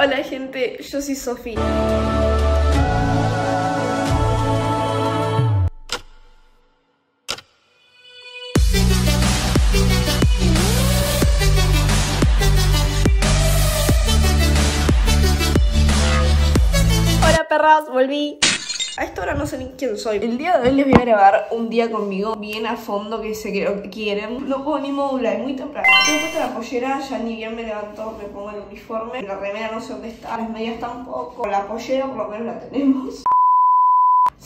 Hola gente, yo soy Sofía. Hola perras, volví. A esta hora no sé ni quién soy. El día de hoy les voy a grabar un día conmigo bien a fondo que lo que quieren. No puedo ni modular, es muy temprano. Tengo puesta la pollera, ya ni bien me levanto, me pongo el uniforme. La remera no sé dónde está, las medias tampoco. La pollera por lo menos la tenemos.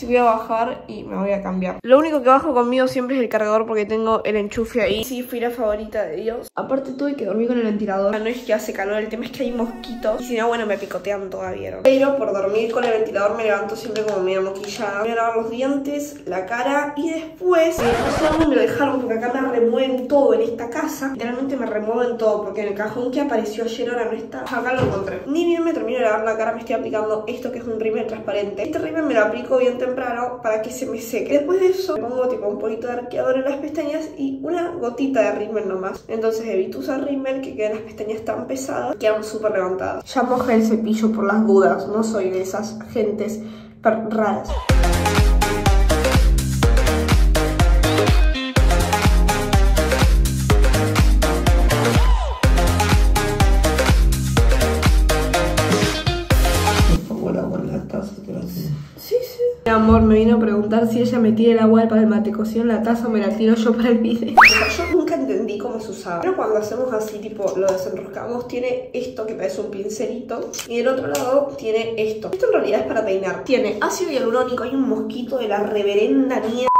Sí voy a bajar y me voy a cambiar. Lo único que bajo conmigo siempre es el cargador porque tengo el enchufe ahí. Sí, fui la favorita de Dios. Aparte tuve que dormir con el ventilador. No es que hace calor, el tema es que hay mosquitos. Y si no, bueno, me picotean todavía. ¿no? Pero por dormir con el ventilador me levanto siempre como media moquillada. Voy a lavar los dientes, la cara y después... No sé me lo dejaron porque acá me remueven todo en esta casa. Literalmente me remueven todo porque en el cajón que apareció ayer ahora no está. Acá lo encontré. Ni bien me termino de lavar la cara me estoy aplicando esto que es un rímel transparente. Este rímel me lo aplico bien para que se me seque. Después de eso pongo tipo un poquito de arqueador en las pestañas y una gotita de rímel nomás. Entonces evito usar rímel que queden las pestañas tan pesadas, quedan súper levantadas. Ya mojé el cepillo por las dudas, no soy de esas gentes raras. Preguntar si ella me tira el agua para el mate cocido en la taza o me la tiro yo para el video. Yo nunca entendí cómo se usaba. Pero cuando hacemos así, tipo, lo desenroscamos, tiene esto que parece un pincelito. Y del otro lado tiene esto. Esto en realidad es para peinar. Tiene ácido hialurónico, hay un mosquito de la reverenda mierda.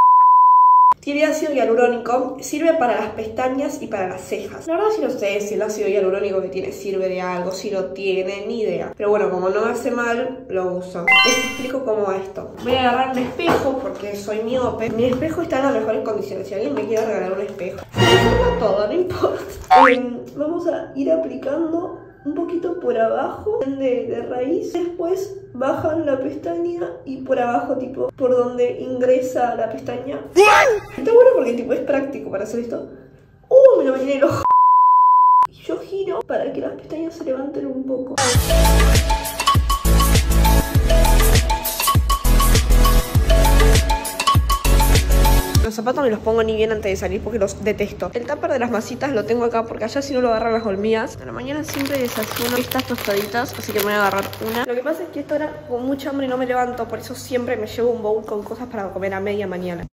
Tiene ácido hialurónico, sirve para las pestañas y para las cejas. La verdad si no sé si el ácido hialurónico que tiene sirve de algo, si no tiene, ni idea. Pero bueno, como no me hace mal, lo uso. Les explico cómo va esto. Voy a agarrar un espejo porque soy miope. Mi espejo está en las mejores condiciones. Si alguien me quiere regalar un espejo, todo, no importa. Eh, vamos a ir aplicando un poquito por abajo de, de, raíz, después bajan la pestaña y por abajo tipo por donde ingresa la pestaña. Está bueno porque tipo es práctico para hacer esto. ¡Uh! Me lo metí en el ojo. Y yo giro para que las pestañas se levanten un poco. Los zapatos me los pongo ni bien antes de salir porque los detesto. El tupper de las masitas lo tengo acá porque allá si no lo agarran las hormigas. A la mañana siempre desayuno estas tostaditas, así que me voy a agarrar una. Lo que pasa es que esta hora con mucha hambre no me levanto, por eso siempre me llevo un bowl con cosas para comer a media mañana.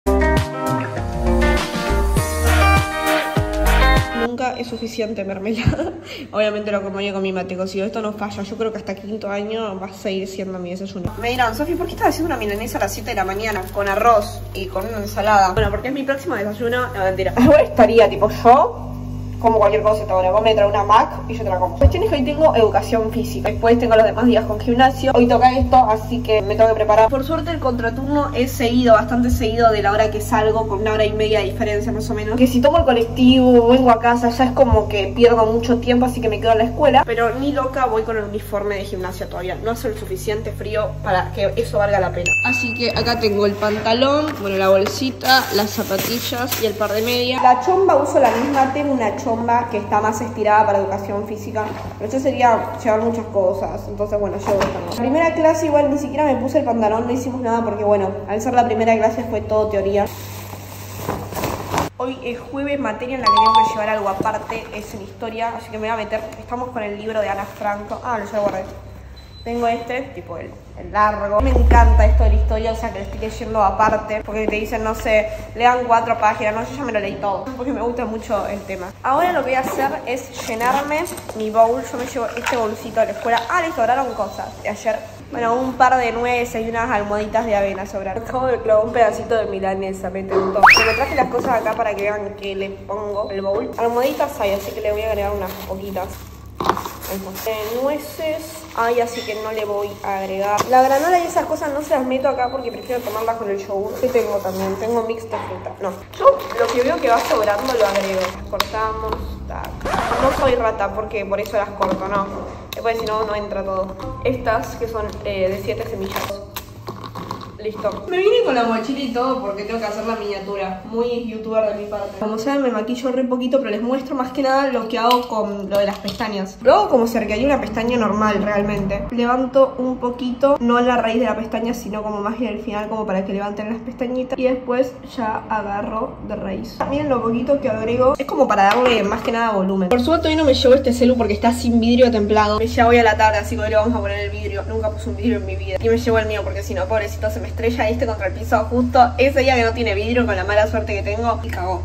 Nunca es suficiente mermelada. Obviamente lo acompaño con mi mate cocido. Esto no falla. Yo creo que hasta quinto año va a seguir siendo mi desayuno. Me dirán, Sofi, ¿por qué estás haciendo una milanesa a las 7 de la mañana con arroz y con una ensalada? Bueno, porque es mi próximo desayuno. No, mentira. Ahora estaría tipo yo como cualquier cosa ahora. Vos me traes una Mac y yo te la como. Cuestión es que hoy tengo educación física. Después tengo los demás días con gimnasio. Hoy toca esto, así que me tengo que preparar. Por suerte el contraturno es seguido, bastante seguido de la hora que salgo, con una hora y media de diferencia más o menos. Que si tomo el colectivo, vengo a casa, ya es como que pierdo mucho tiempo, así que me quedo en la escuela. Pero ni loca voy con el uniforme de gimnasia todavía. No hace el suficiente frío para que eso valga la pena. Así que acá tengo el pantalón, bueno, la bolsita, las zapatillas y el par de medias. La chomba uso la misma, tengo una chomba que está más estirada para educación física. Pero yo sería llevar muchas cosas. Entonces, bueno, yo esta no. Primera clase igual ni siquiera me puse el pantalón, no hicimos nada porque, bueno, al ser la primera clase fue todo teoría. Hoy es jueves, materia en la que tengo que llevar algo aparte, es en historia, así que me voy a meter, estamos con el libro de Ana Franco. Ah, lo ya guardé. Tengo este, tipo el, el, largo. Me encanta esto de la historia, o sea que lo estoy leyendo aparte. Porque te dicen, no sé, lean cuatro páginas. No, yo ya me lo leí todo. Porque me gusta mucho el tema. Ahora lo que voy a hacer es llenarme mi bowl. Yo me llevo este bolsito de la escuela. Ah, le sobraron cosas de ayer. Bueno, un par de nueces y unas almohaditas de avena sobraron. Acabo de clavar un pedacito de milanesa, me tentó. Me traje las cosas acá para que vean que le pongo el bowl. Almohaditas hay, así que le voy a agregar unas poquitas. Nueces, ay, así que no le voy a agregar. La granola y esas cosas no se las meto acá porque prefiero tomarlas con el yogur. Que tengo también, tengo mix fruta. No, yo lo que veo que va sobrando lo agrego. Cortamos, tac. No soy rata porque por eso las corto, no. Después si no, no entra todo. Estas que son eh, de 7 semillas. Listo. Me vine con la mochila y todo porque tengo que hacer la miniatura. Muy youtuber de mi parte. Como saben, me maquillo re poquito, pero les muestro más que nada lo que hago con lo de las pestañas. Lo hago como cerca, hay una pestaña normal realmente. Levanto un poquito, no la raíz de la pestaña, sino como más en el final, como para que levanten las pestañitas. Y después ya agarro de raíz. Miren lo poquito que agrego. Es como para darle más que nada volumen. Por suerte hoy no me llevo este celu porque está sin vidrio templado. Ya voy a la tarde, así que hoy le vamos a poner el vidrio. Nunca puse un vidrio en mi vida. Y me llevo el mío porque si no, pobrecito, se me estrella este contra el piso justo ese día que no tiene vidrio con la mala suerte que tengo y cagó.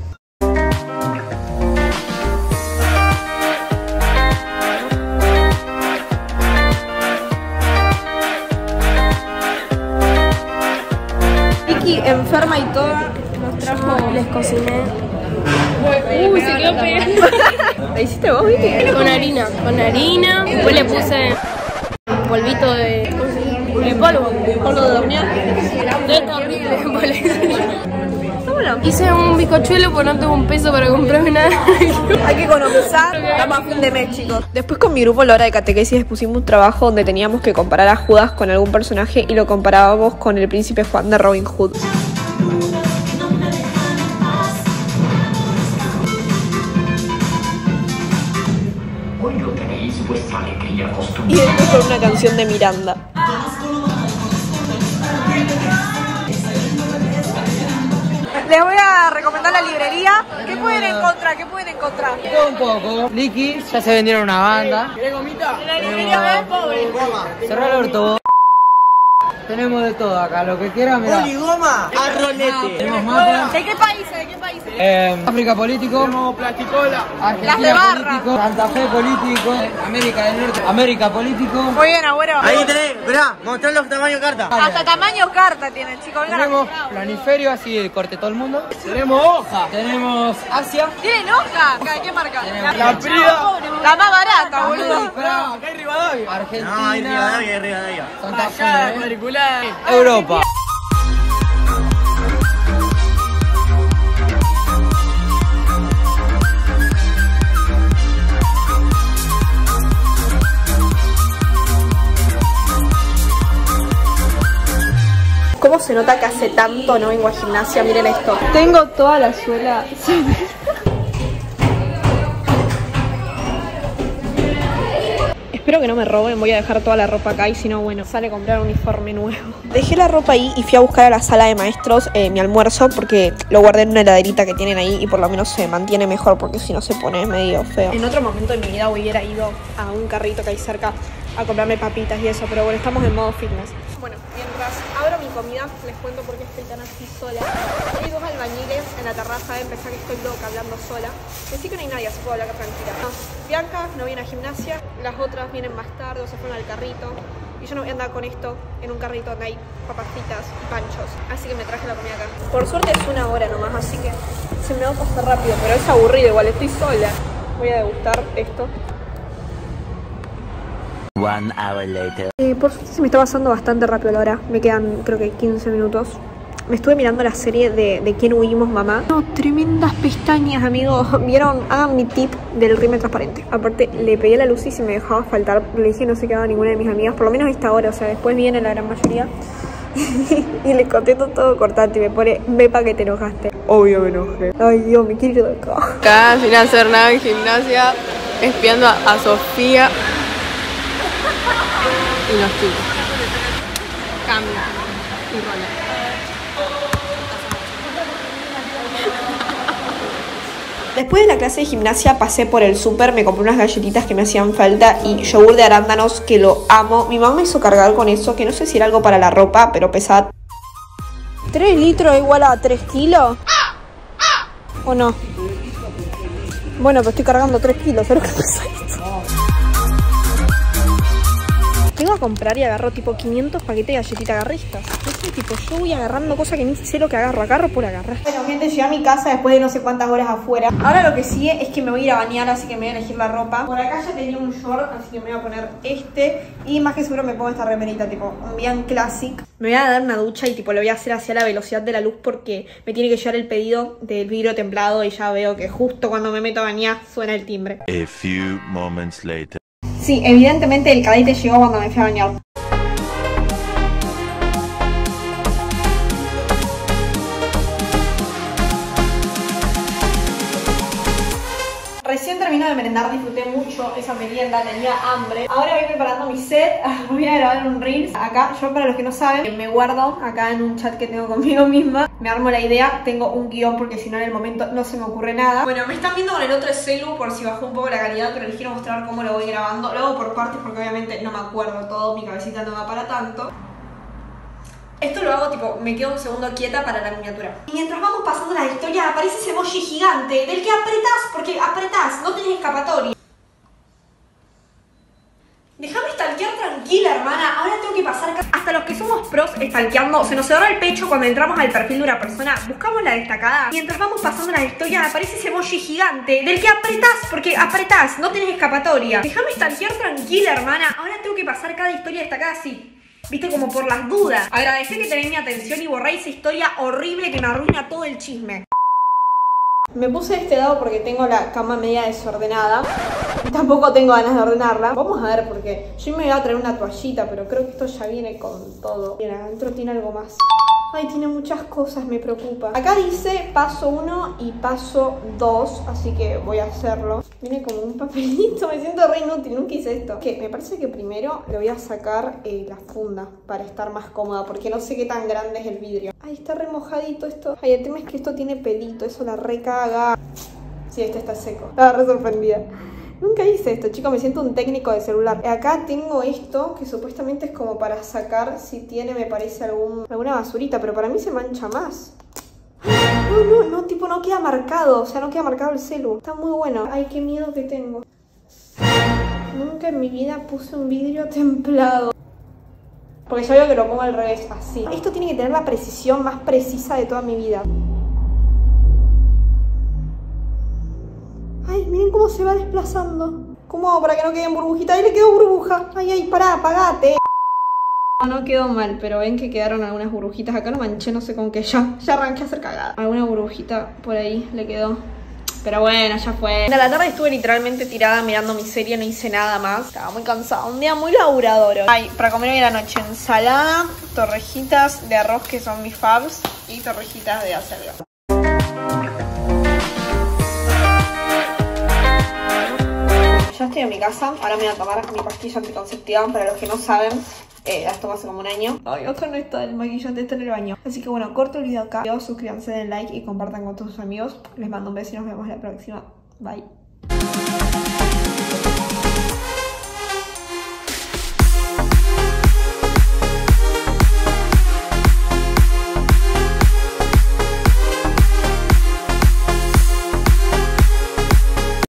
Vicky enferma y toda nos trajo Les cociné Uy, se quedó pegada. ¿La hiciste vos, Vicky? con harina, con harina. Después le puse polvito de. ¿Cómo se llama? De polvo. ¿Polvo de hornear? Horrible. Hice un bizcochuelo porque no tengo un peso para comprarme nada. Hay que economizar. Estamos a fin de mes. Después con mi grupo, a la hora de catequesis, pusimos un trabajo donde teníamos que comparar a Judas con algún personaje y lo comparábamos con el príncipe Juan de Robin Hood. Y después con una canción de Miranda. Les voy a recomendar la librería. ¿Qué pueden encontrar? ¿Qué pueden encontrar? Todo un poco. Licky, ya se vendieron una banda. La librería es pobre. Cerrá el orto. Tenemos de todo acá, lo que quieran, mirá. goma, arronete. Tenemos mapas. ¿De qué países? ¿De qué países? Eh, África político. Plasticola. Argentina Las de barra. político. Santa Fe político. América del Norte. América político. Muy bien, abuelo. Ahí tenés, mirá, mostrar los tamaños de carta. Hasta tamaño carta tienen, chicos. Vengan Tenemos acá. planiferio, así de corte todo el mundo. Tenemos hoja. Tenemos Asia. ¿Tienen hoja? ¿De qué marca? La Prida. La más barata, boludo. Argentina. No, ahí Rivadavia, ahí Rivadavia. Santa Fe. Europa. ¿Cómo se nota que hace tanto no vengo a gimnasia? Miren esto. Tengo toda la suela. Espero que no me roben, voy a dejar toda la ropa acá y si no, bueno, sale a comprar un uniforme nuevo. Dejé la ropa ahí y fui a buscar a la sala de maestros eh, mi almuerzo porque lo guardé en una heladerita que tienen ahí y por lo menos se mantiene mejor porque si no se pone medio feo. En otro momento de mi vida hubiera ido a un carrito que hay cerca a comprarme papitas y eso, pero bueno, estamos en modo fitness. Bueno, comida, les cuento por qué estoy tan así sola. Hay dos albañiles en la terraza, de empezar que estoy loca hablando sola. Decí que no hay nadie, así puedo hablar tranquila. No, Bianca no viene a gimnasia, las otras vienen más tarde o se fueron al carrito. Y yo no voy a andar con esto en un carrito donde hay papacitas y panchos. Así que me traje la comida acá. Por suerte es una hora nomás, así que se me va a pasar rápido, pero es aburrido igual, estoy sola. Voy a degustar esto. One hour later. Eh, por suerte se me está pasando bastante rápido la hora. Me quedan creo que 15 minutos. Me estuve mirando la serie de, de quién huimos, mamá. No, tremendas pestañas, amigos. Vieron, hagan mi tip del rímel transparente. Aparte, le pegué la luz y se me dejaba faltar. Le dije no se quedaba ninguna de mis amigas, por lo menos a esta hora. O sea, después viene la gran mayoría. y le contesto todo cortante y me pone, ve pa' que te enojaste. Obvio me enojé. Ay, Dios, me quiero ir de acá. Acá sin hacer nada en gimnasia, espiando a, a Sofía Después de la clase de gimnasia pasé por el súper, me compré unas galletitas que me hacían falta y yogur de arándanos que lo amo. Mi mamá me hizo cargar con eso, que no sé si era algo para la ropa, pero pesaba 3 litros igual a 3 kilos. ¿O no? Bueno, pero estoy cargando 3 kilos, ¿sabes lo que pasa comprar y agarro tipo 500 paquetes de galletitas garristas. Es tipo, yo voy agarrando cosas que ni sé lo que agarro, agarro por agarrar. Bueno, gente, llegué a mi casa después de no sé cuántas horas afuera. Ahora lo que sigue es que me voy a ir a bañar, así que me voy a elegir la ropa. Por acá ya tenía un short, así que me voy a poner este. Y más que seguro me pongo esta remerita, tipo, un bien classic. Me voy a dar una ducha y tipo lo voy a hacer hacia la velocidad de la luz porque me tiene que llegar el pedido del vidrio templado y ya veo que justo cuando me meto a bañar suena el timbre. A few moments later. Sí, evidentemente el cadete llegó cuando me fui a bañar. De merendar, disfruté mucho esa merienda, tenía hambre. Ahora voy preparando mi set, voy a grabar un Reels. Acá, yo para los que no saben, me guardo acá en un chat que tengo conmigo misma. Me armo la idea, tengo un guion porque si no en el momento no se me ocurre nada. Bueno, me están viendo con el otro celu por si bajó un poco la calidad, pero les quiero mostrar cómo lo voy grabando. Lo hago por partes porque obviamente no me acuerdo todo, mi cabecita no va para tanto. Esto lo hago tipo, me quedo un segundo quieta para la miniatura. Mientras vamos pasando la historia aparece ese emoji gigante del que apretás, porque apretás, no tenés escapatoria. Déjame stalkear tranquila, hermana. Ahora tengo que pasar... Hasta los que somos pros stalkeando, se nos cerró el pecho cuando entramos al perfil de una persona. Buscamos la destacada. Mientras vamos pasando la historia aparece ese emoji gigante del que apretás, porque apretás, no tenés escapatoria. Déjame stalkear tranquila, hermana. Ahora tengo que pasar cada historia destacada así. Viste, como por las dudas. Agradecer que tenéis mi atención y borráis esa historia horrible que me arruina todo el chisme. Me puse este lado porque tengo la cama media desordenada. Tampoco tengo ganas de ordenarla. Vamos a ver porque yo me iba a traer una toallita, pero creo que esto ya viene con todo. Mira, adentro tiene algo más. Ay, tiene muchas cosas, me preocupa. Acá dice paso 1 y paso 2, así que voy a hacerlo. Viene como un papelito, me siento re inútil, nunca hice esto. Que me parece que primero le voy a sacar eh, la funda para estar más cómoda, porque no sé qué tan grande es el vidrio. Ay, está remojadito esto. Ay, el tema es que esto tiene pelito, eso la recaga. Sí, este está seco. Estaba re sorprendida. Nunca hice esto, chicos, me siento un técnico de celular. Acá tengo esto, que supuestamente es como para sacar si tiene, me parece, algún, alguna basurita, pero para mí se mancha más. No, no, no, tipo, no queda marcado, o sea, no queda marcado el celu. Está muy bueno. Ay, qué miedo que tengo. Nunca en mi vida puse un vidrio templado. Porque yo veo que lo pongo al revés, así. Esto tiene que tener la precisión más precisa de toda mi vida. Ay, miren cómo se va desplazando. ¿Cómo para que no queden burbujitas? Ahí le quedó burbuja. Ay, ay, pará, apagate. No, no quedó mal, pero ven que quedaron algunas burbujitas. Acá lo manché, no sé con qué. Ya, ya arranqué a hacer cagada. Alguna burbujita por ahí le quedó. Pero bueno, ya fue. En la tarde estuve literalmente tirada mirando mi serie, no hice nada más. Estaba muy cansada, un día muy laburador. Ay, para comer hoy a la noche, ensalada, torrejitas de arroz que son mis fabs y torrejitas de acelga. Ya estoy en mi casa, ahora me voy a tomar mi pastilla anticonceptiva. Para los que no saben, eh, las hace como un año. Ay, acá no está el maquillante, está en el baño. Así que bueno, corto el video acá. Suscríbanse, den like y compartan con todos sus amigos. Les mando un beso y nos vemos la próxima. Bye.